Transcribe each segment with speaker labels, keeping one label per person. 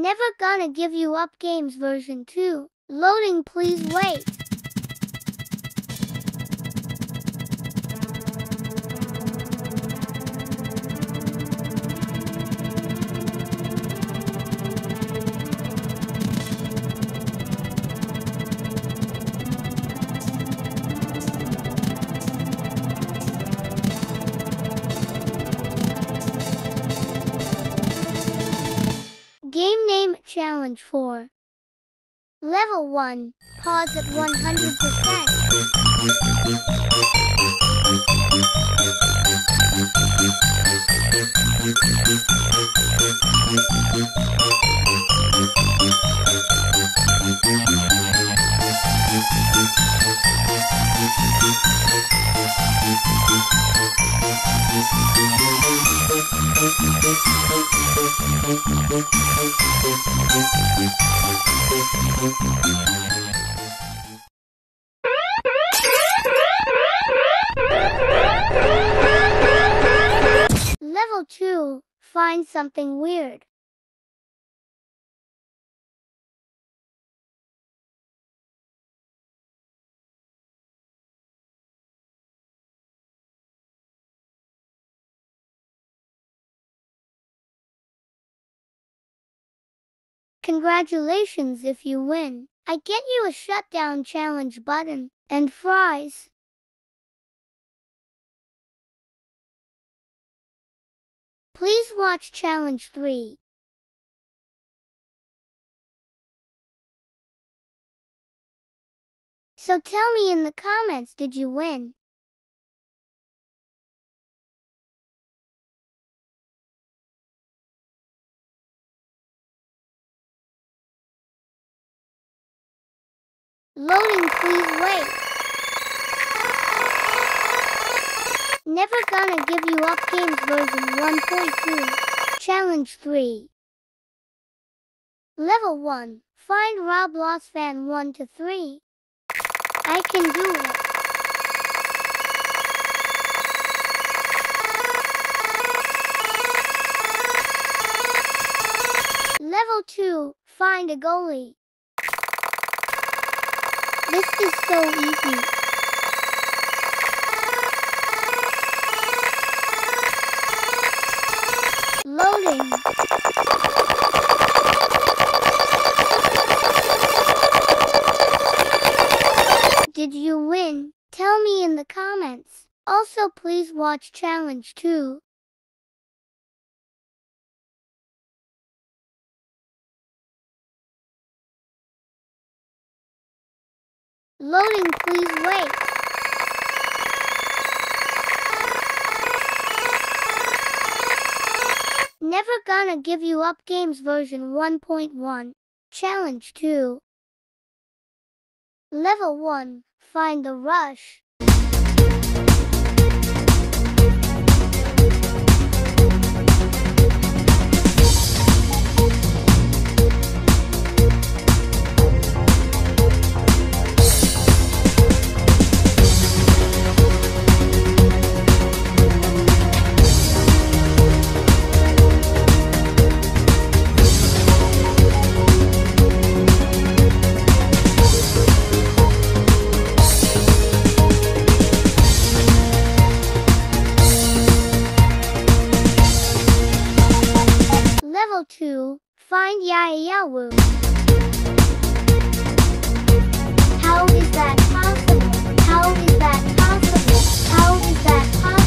Speaker 1: Never gonna give you up games version 2. Loading please wait. Challenge 4. Level 1. Pause at 100%. Level 2. Find something weird. Congratulations if you win. I get you a shutdown challenge button and fries. Please watch challenge 3. So tell me in the comments did you win? Loading please wait. Never gonna give you up games version 1.2. Challenge 3. Level 1. Find Roblox fan 1 to 3. I can do it. Level 2. Find a goalie. This is so easy. Loading. Did you win? Tell me in the comments. Also please watch challenge 2. Loading please wait. Never gonna give you up games version 1.1. Challenge 2. Level 1. Find the rush. 2. Find Yayawu. How is that possible? How is that possible? How is that possible?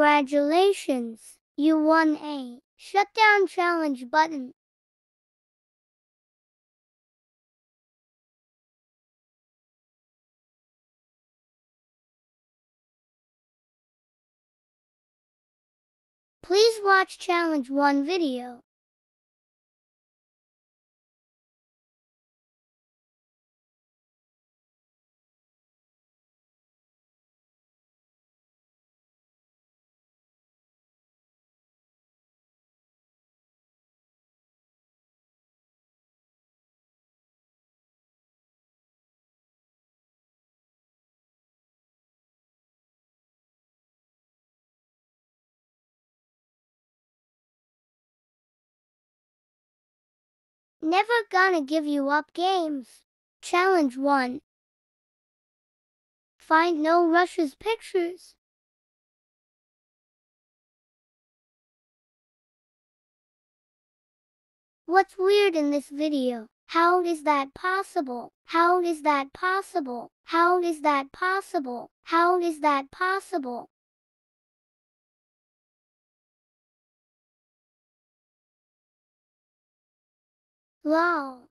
Speaker 1: Congratulations! You won a shutdown challenge button. Please watch challenge 1 video. Never gonna give you up games. Challenge 1. Find no Russia's pictures. What's weird in this video? How is that possible? How is that possible? How is that possible? How is that possible? Lol.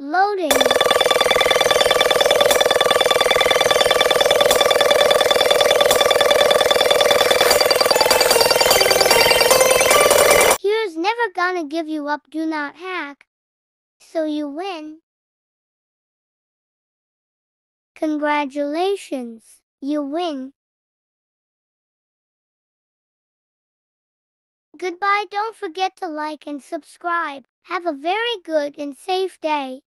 Speaker 1: Loading. Here's never gonna give you up do not hack. So you win. Congratulations, you win. Goodbye don't forget to like and subscribe. Have a very good and safe day.